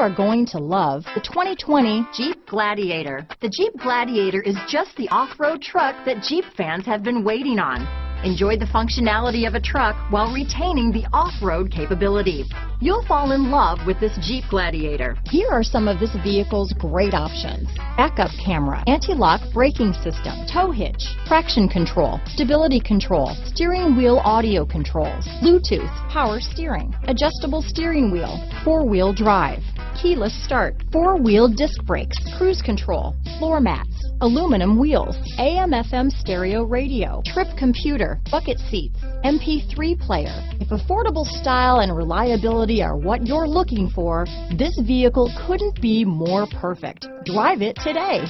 are going to love the 2020 Jeep Gladiator. The Jeep Gladiator is just the off-road truck that Jeep fans have been waiting on. Enjoy the functionality of a truck while retaining the off-road capabilities. You'll fall in love with this Jeep Gladiator. Here are some of this vehicle's great options. Backup camera, anti-lock braking system, tow hitch, traction control, stability control, steering wheel audio controls, Bluetooth, power steering, adjustable steering wheel, four-wheel drive, keyless start, four-wheel disc brakes, cruise control, floor mats, aluminum wheels, AM FM stereo radio, trip computer, bucket seats, MP3 player. If affordable style and reliability are what you're looking for, this vehicle couldn't be more perfect. Drive it today.